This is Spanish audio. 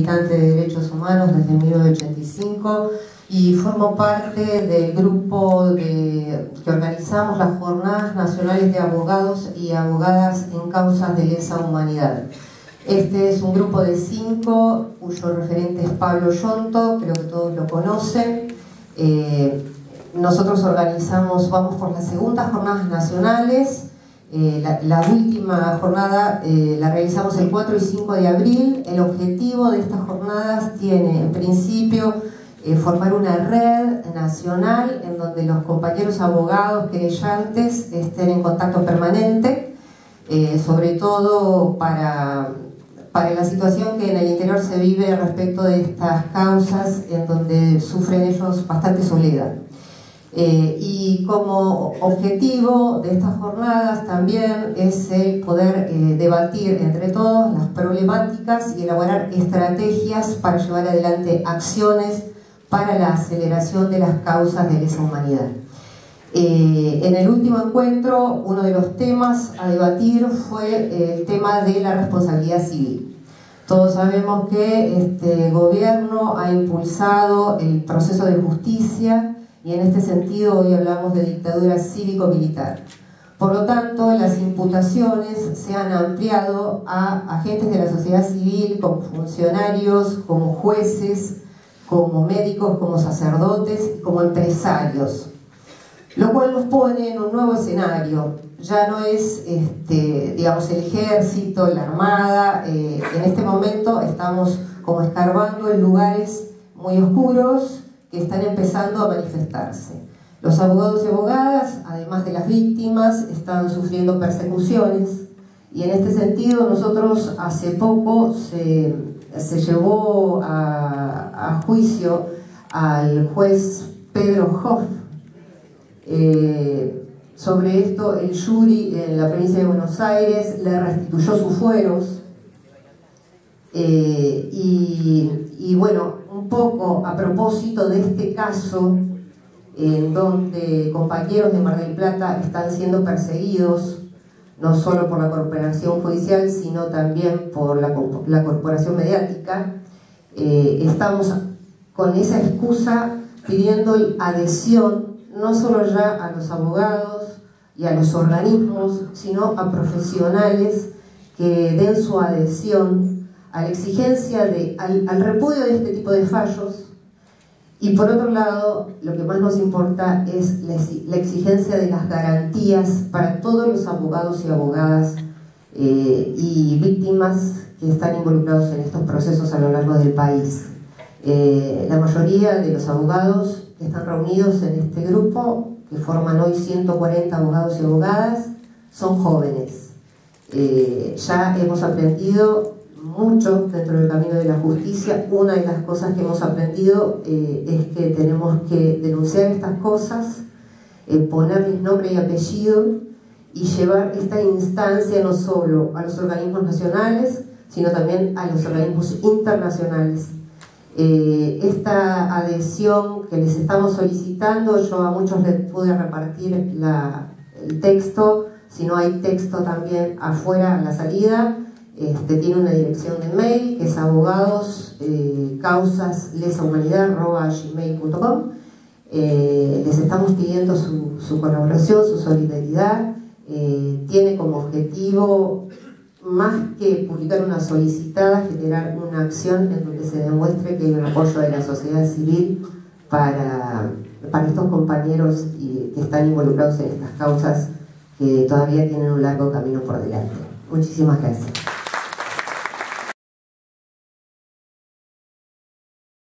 militante de derechos humanos desde 1985 y formo parte del grupo de, que organizamos las Jornadas Nacionales de Abogados y Abogadas en Causas de Lesa Humanidad. Este es un grupo de cinco, cuyo referente es Pablo Yonto, creo que todos lo conocen. Eh, nosotros organizamos, vamos por las segundas jornadas nacionales, eh, la, última jornada eh, la realizamos el 4 y 5 de abril. El objetivo de estas jornadas tiene, en principio, eh, formar una red nacional en donde los compañeros abogados, querellantes, estén en contacto permanente, sobre todo para, para la situación que en el interior se vive respecto de estas causas en donde sufren ellos bastante soledad. Eh, y como objetivo de estas jornadas también es el poder eh, debatir entre todos las problemáticas y elaborar estrategias para llevar adelante acciones para la aceleración de las causas de lesa humanidad. Eh, en el último encuentro, uno de los temas a debatir fue el tema de la responsabilidad civil. Todos sabemos que este gobierno ha impulsado el proceso de justicia y en este sentido hoy hablamos de dictadura cívico-militar. Por lo tanto, las imputaciones se han ampliado a agentes de la sociedad civil, como funcionarios, como jueces, como médicos, como sacerdotes, como empresarios. Lo cual nos pone en un nuevo escenario. Ya no es, este, digamos, el ejército, la armada. Eh, en este momento estamos como escarbando en lugares muy oscuros, que están empezando a manifestarse. Los abogados y abogadas, además de las víctimas, están sufriendo persecuciones y en este sentido nosotros hace poco se, llevó a, juicio al juez Pedro Hoff. Eh, sobre esto el jury en la provincia de Buenos Aires le restituyó sus fueros eh, y bueno, un poco a propósito de este caso en donde compañeros de Mar del Plata están siendo perseguidos no solo por la corporación judicial, sino también por la, corporación mediática. Eh, estamos con esa excusa pidiendo adhesión no solo ya a los abogados y a los organismos, sino a profesionales que den su adhesión a la exigencia de, al, repudio de este tipo de fallos y por otro lado, lo que más nos importa es la, exigencia de las garantías para todos los abogados y abogadas eh, y víctimas que están involucrados en estos procesos a lo largo del país. Eh, la mayoría de los abogados que están reunidos en este grupo, que forman hoy 140 abogados y abogadas, son jóvenes. Eh, ya hemos aprendido mucho dentro del camino de la justicia. Una de las cosas que hemos aprendido eh, es que tenemos que denunciar estas cosas, eh, ponerles nombre y apellido y llevar esta instancia no solo a los organismos nacionales, sino también a los organismos internacionales. Eh, esta adhesión que les estamos solicitando, yo a muchos les pude repartir el texto, si no hay texto también afuera a la salida, este, tiene una dirección de mail que es abogados eh, eh, les estamos pidiendo su, colaboración, su solidaridad eh, tiene como objetivo más que publicar una solicitada generar una acción en donde se demuestre que hay un apoyo de la sociedad civil para, para estos compañeros que están involucrados en estas causas que todavía tienen un largo camino por delante. Muchísimas gracias.